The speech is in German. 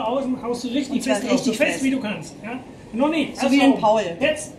außen haust du richtig fest, richtig fest, fest. wie du kannst. Ja? Noch nicht. So wie ein Paul. Jetzt.